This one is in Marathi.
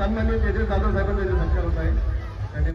सन्मान्य तेजस जाधव साहेबांचा इथे होत आहे.